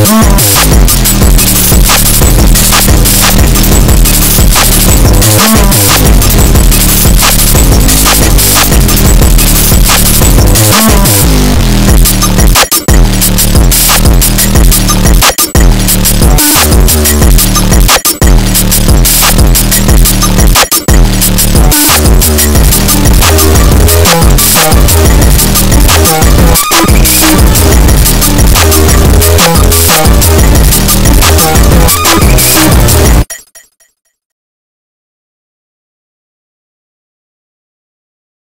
Yeah.